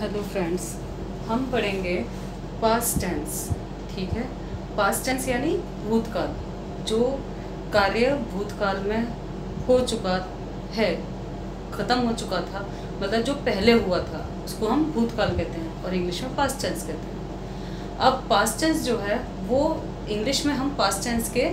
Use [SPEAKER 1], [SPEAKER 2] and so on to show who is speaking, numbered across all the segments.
[SPEAKER 1] Hello friends हम पढ़ेंगे past tense ठीक है? पास्ट टेंस यानी भूतकाल, जो कार्य भूतकाल में हो चुका है, ख़त्म हो चुका था मतलब जो पहले हुआ था, उसको हम भूतकाल कहते हैं और इंग्लिश में पास्ट टेंस कहते हैं। अब पास्ट टेंस जो है, वो इंग्लिश में हम पास्ट टेंस के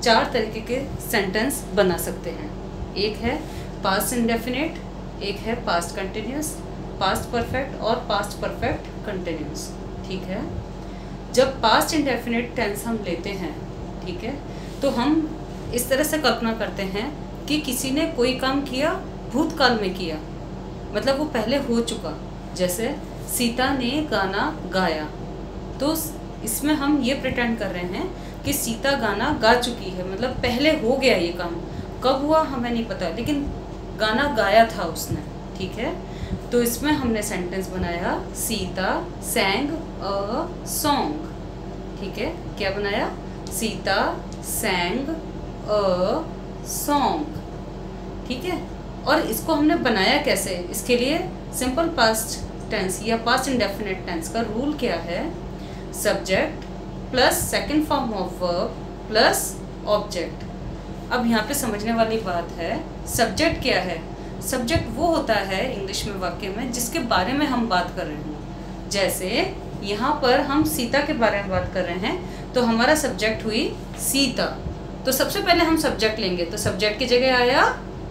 [SPEAKER 1] चार तरीके के सेंटेंस बना सकते हैं। एक है पास्ट इंडेफिनेट एक है पास्ट कंटिन्यूस पास्ट परफेक्ट और पास्ट परफेक्ट कंटिन्यूस ठीक है? जब पास्ट इंडेफिनेट टेंस हम लेते हैं, ठीक है? तो हम इस तरह से कल्पना करते हैं कि किसी ने कोई काम किया, भूतकाल में किया। मतलब वो पहले हो चुका। जैसे सीता ने गाना गाया। तो इसमें हम ये प्रिटेंड कर रहे हैं कि सीता गाना गा चुकी है। मतलब पहले हो गया ये काम। कब हुआ, हमें नहीं पता। लेकिन गाना गाया था उसने, ठीक है? तो इसमें हमने सेंटेंस बनाया सीता सैंग अ सॉन्ग ठीक है? क्या बनाया? सीता सैंग अ सॉन्ग ठीक है? और इसको हमने बनाया कैसे? इसके लिए सिंपल पास्ट टेंस या पास्ट इंडेफिनेट टेंस का रूल क्या है? Subject plus second form of verb plus object अब यहाँ पे समझने वाली बात है सब्जेक्ट क्या है? सब्जेक्ट वो होता है इंग्लिश में वाक्य में जिसके बारे में हम बात कर रहे हैं। जैसे, यहाँ पर हम सीता के बारे में बात कर रहे हैं तो हमारा सब्जेक्ट हुई सीता। तो सबसे पहले हम सब्जेक्ट लेंगे तो सब्जेक्ट की जगह आया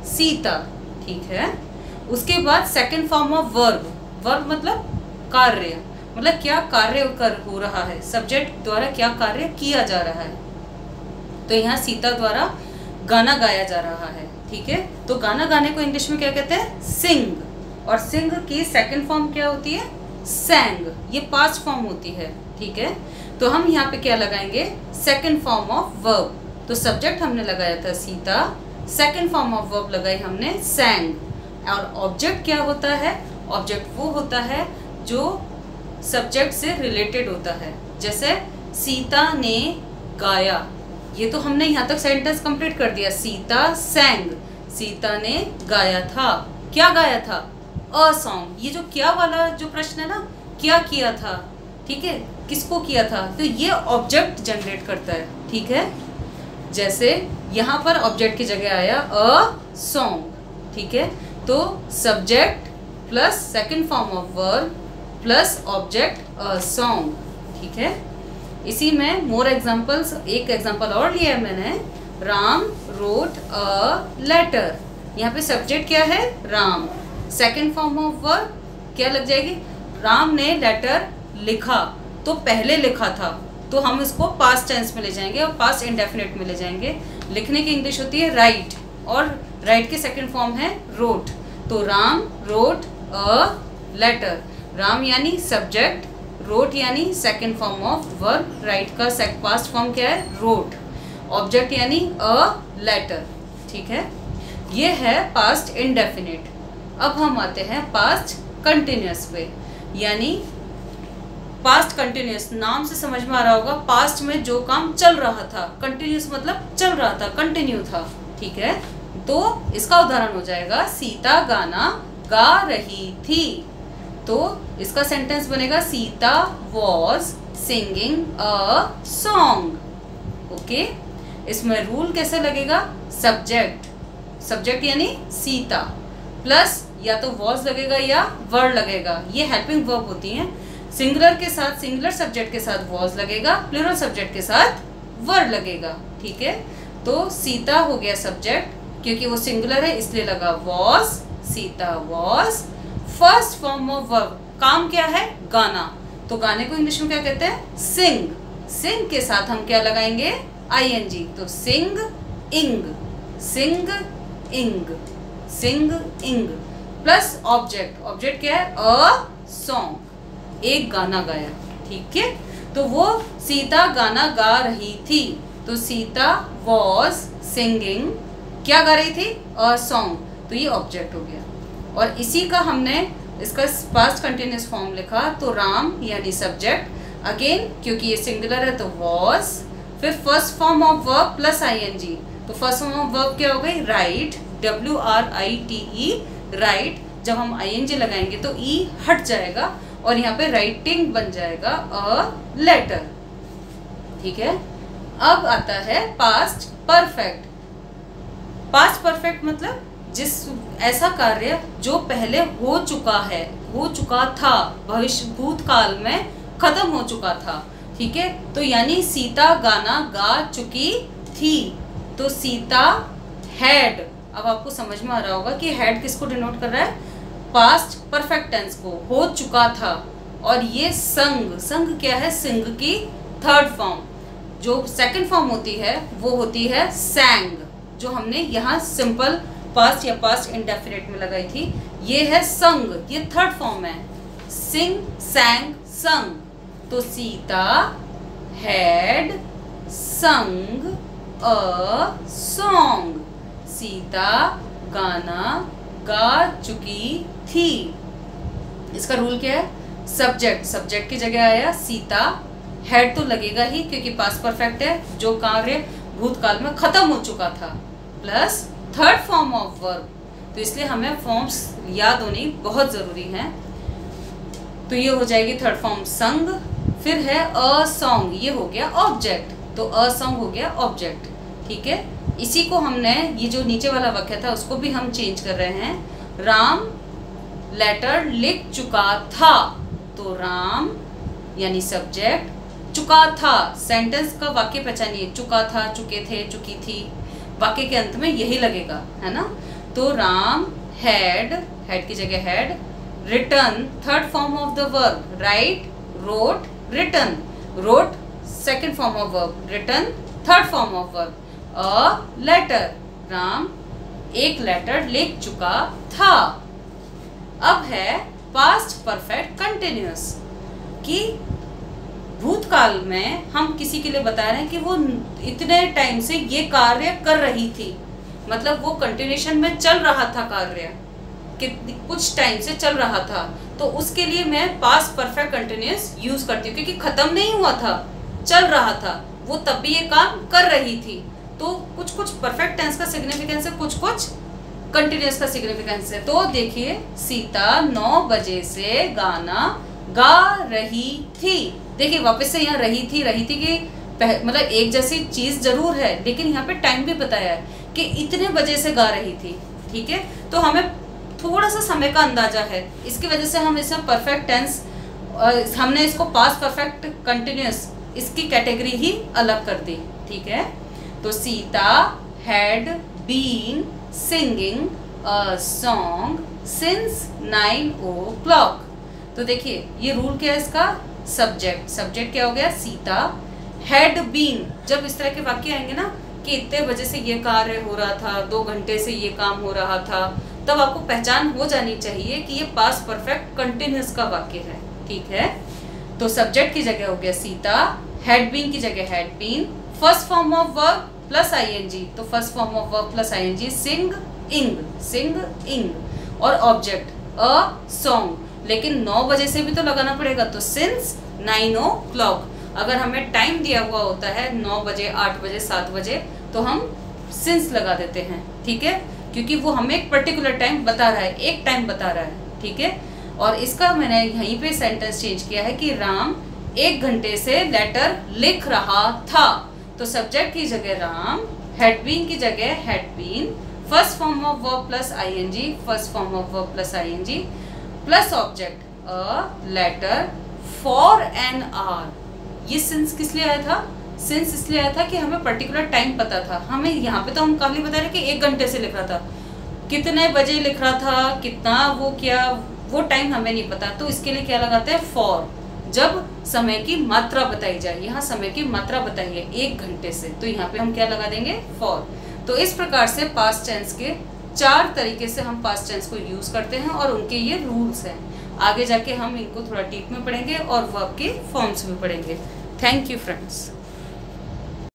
[SPEAKER 1] सीता, ठीक है? उसके बाद second form of verb verb मतलब कार्य। मतलब क्या कार्य कर, हो रहा है? सब्जेक्ट द्वारा क्या कार्य किया जा रहा है? तो यहाँ सीता द्वारा गाना गाया जा रहा है। ठीक है? तो गाना गाने को इंग्लिश में क्या कहते हैं? सिंग और सिंग की सेकंड फॉर्म क्या होती है? सैंग ये पाँच फॉर्म होती है, ठीक है? तो हम यहाँ पे क्या लगाएँगे? सेकंड फॉर्म ऑफ़ वर्ब तो सब्जेक्ट हमने लगाया था Sita. Second form of verb लगाई हमने सैंग और ऑब्जेक्ट क्या होता है? ऑब्जेक्ट वो होता है जो सब्जेक्ट से रिलेटेड होता है. जैसे, सीता ने गाया. ये तो हमने यहाँ तक सेंटेंस कंप्लीट कर दिया। सीता सैंग सीता ने गाया था। क्या गाया था? अ सॉन्ग ये जो क्या वाला जो प्रश्न है ना, क्या किया था? ठीक है? किसको किया था? तो ये ऑब्जेक्ट जनरेट करता है। ठीक है? जैसे यहाँ पर ऑब्जेक्ट की जगह आया अ सॉन्ग ठीक है? तो subject plus second form of verb plus object a song ठीक है? इसी में मोर एग्जाम्पल्स एक एग्ज़ाम्पल और लिया है मैंने। राम रोट अ लेटर यहाँ पे सब्जेक्ट क्या है? Ram. Second form of verb क्या लग जाएगी? राम ने लेटर लिखा तो पहले लिखा था तो हम इसको पास्ट टेंस में ले जाएँगे और पास्ट इंडेफिनेट में ले जाएँगे। लिखने की इंग्लिश होती है राइट और राइट के सेकंड फॉर्म है रोट तो Ram wrote a letter Ram यानी सब्जेक्ट रोट यानी second form of verb write का पास्ट फॉर्म क्या है? रोट ऑब्जेक्ट यानी अ लेटर ठीक है? ये है पास्ट इनडेफिनिट अब हम आते हैं पास्ट कंटिन्यूस पे. यानी पास्ट कंटिन्यूस नाम से समझ में आ रहा होगा पास्ट में जो काम चल रहा था. कंटिन्यूस मतलब चल रहा था कंटिन्यू था. ठीक है? तो इसका उदाहरण हो जाएगा, सीता गाना गा रही थी. तो इसका सेंटेंस बनेगा, Sita was singing a song okay इसमें रूल कैसे लगेगा? सब्जेक्ट सब्जेक्ट यानी सीता. प्लस या तो वॉज़ लगेगा या वर्ड लगेगा. ये हेल्पिंग वर्ब होती हैं. सिंगुलर के साथ सिंगुलर सब्जेक्ट के साथ वॉज़ लगेगा प्लूरल सब्जेक्ट के साथ वर्ड लगेगा. ठीक है? तो सीता हो गया सब्जेक्ट क्योंकि वो सिंगुलर है, इसलिए लगा was Sita was first form of verb काम क्या है? गाना। तो गाने को इंग्लिश में क्या कहते हैं? सिंग। सिंग के साथ हम क्या लगाएँगे? आई एन जी तो सिंग, इंग। सिंग इंग। सिंग, इंग। प्लस ऑब्जेक्ट ऑब्जेक्ट क्या है? अ सॉन्ग एक गाना गाया। ठीक है? तो वो सीता गाना गा रही थी। तो सीता वॉज़ सिंगिंग क्या गा रही थी? अ सॉन्ग तो ये ऑब्जेक्ट हो गया। और इसी का हमने इसका फ़र्स्ट कंटिन्यूस फॉर्म लिखा तो राम यानी सब्जेक्ट अगेन क्योंकि ये सिंगुलर है तो वॉज़ फिर first form of verb plus I N G तो फ़र्स्ट फॉर्म ऑफ़ वर्ब क्या हो गई? Write W R I T E write जब हम आई एन जी लगाएँगे तो ई e हट जाएगा और यहाँ पे राइटिंग बन जाएगा अ लेटर ठीक है? अब आता है पास्ट परफेक्ट पास्ट परफेक्ट मतलब जिस ऐसा कार्य जो पहले हो चुका है, हो चुका था, भविष्य भूतकाल में खत्म हो चुका था, ठीक है? तो यानी सीता गाना गा चुकी थी। तो सीता हैड अब आपको समझ में आ रहा होगा कि हैड किसको डिनोट कर रहा है? पास्ट परफेक्ट टेंस को, हो चुका था। और ये संग संग क्या है? सिंग की थर्ड फॉर्म जो सेकंड फॉर्म होती है, वो होती है सैंग जो हमने यहाँ सिंपल पास्ट या पास्ट इंडेफिनेट में लगाई थी। ये है संग, ये थर्ड फॉर्म है। Sing, sang, sung. तो सीता हैड संग, अ सॉन्ग सीता, गाना, गा चुकी थी। इसका रूल क्या है? सब्जेक्ट सब्जेक्ट की जगह आया सीता। हेड तो लगेगा ही, क्योंकि पास परफेक्ट है, जो कार्य भूतकाल में खत्म हो चुका था। Plus third form of verb तो इसलिए हमें फॉर्म्स याद होनी बहुत ज़रूरी है। तो ये हो जाएगी थर्ड फॉर्म संग, फिर है अ सॉन्ग ये हो गया ऑब्जेक्ट तो अ सॉन्ग हो गया ऑब्जेक्ट ठीक है? इसी को हमने, ये जो नीचे वाला वाक्य था, उसको भी हम चेंज कर रहे हैं। राम लेटर लिख चुका था। तो राम, यानी सब्जेक्ट चुका था। सेंटेंस का वाक्य पहचानिए। चुका था, चुके थे, चुकी थी। वाक्य के अंत में यही लगेगा, है ना? तो राम हैड हैड की जगह had written third form of the verb write wrote written wrote second form of verb written third form of verb a letter Ram एक लेटर लिख चुका था। अब है पास्ट परफेक्ट कंटिन्यूस कि भूतकाल में हम किसी के लिए बता रहे हैं कि वो इतने टाइम से ये कार्य कर रही थी। मतलब वो कंटिन्यूशन में चल रहा था कार्य। कि कुछ टाइम से चल रहा था। तो उसके लिए मैं पास्ट परफेक्ट कंटिन्यूस यूज़ करती हूँ, क्योंकि खत्म नहीं हुआ था, चल रहा था। वो तब भी ये काम कर रही थी। तो कुछ कुछ परफेक्ट टेंस का सिग्निफिकेंस है कुछ कुछ कंटिन्यूस का सिग्निफिकेंस है। तो देखिए, सीता नौ बजे से गाना गा रही थी। देखिए, वापस से यहाँ रही थी रही थी कि मतलब एक जैसी चीज़ ज़रूर है, लेकिन यहाँ पे टाइम भी बताया है कि इतने बजे से गा रही थी, ठीक है? तो हमें थोड़ा सा समय का अंदाज़ा है। इसकी वजह से हम इसे परफेक्ट टेंस हमने इसको पास परफेक्ट कंटिन्यूस इसकी कैटेगरी ही अलग कर दी, ठीक है? तो Sita had been singing a song since nine o'clock तो देखिए, ये रूल क्या है इसका? सब्जेक्ट सब्जेक्ट क्या हो गया? सीता. हैड बीन जब इस तरह के वाक्य आएँगे ना, कि इतने बजे से ये कार्य हो रहा था, दो घंटे से ये काम हो रहा था, तब आपको पहचान हो जानी चाहिए कि ये पास परफेक्ट कंटिन्यूस का वाक्य है। ठीक है? तो सब्जेक्ट की जगह हो गया सीता हैड बीन की जगह had been first form of verb plus ING तो first form of verb plus ING singing singing और ऑब्जेक्ट अ सॉन्ग लेकिन नौ बजे से भी तो लगाना पड़ेगा तो सिंस नाइन ओ क्लॉक अगर हमें टाइम दिया हुआ होता है नौ बजे, आठ बजे, सात बजे तो हम सिंस लगा देते हैं, ठीक है? क्योंकि वो हमें एक पर्टिकुलर टाइम बता रहा है, एक टाइम बता रहा है, ठीक है? और इसका मैंने यहीं पे सेंटेंस चेंज किया है कि राम एक घंटे से लेटर लिख रहा था। तो सब्जेक्ट की जगह राम हेड बीन की जगह had been first form of verb plus ING first form of verb plus ING plus object, a letter, for an hour. ये सिंस किस लिए आया था? सिंस इसलिए आया था कि हमें पर्टिकुलर टाइम पता था। हमें यहाँ पे तो हम काफ़ी बता रहे कि एक घंटे से लिख रहा था। कितने बजे लिख रहा था? कितना वो क्या? वो टाइम हमें नहीं पता। तो इसके लिए क्या लगाते हैं? फॉर जब समय की मात्रा बताई जाए। यहाँ समय की मात्रा बताइए एक घंटे से। तो यहाँ पे हम क्या लगा देंगे? फॉर तो इस प्रकार से पास्ट टेंस के चार तरीके से हम पास्ट टेंस को यूज़ करते हैं और उनके ये रूल्स हैं। आगे जाके हम इनको थोड़ा डीप में पढ़ेंगे और वर्ब के फॉर्म्स में पढ़ेंगे। Thank you friends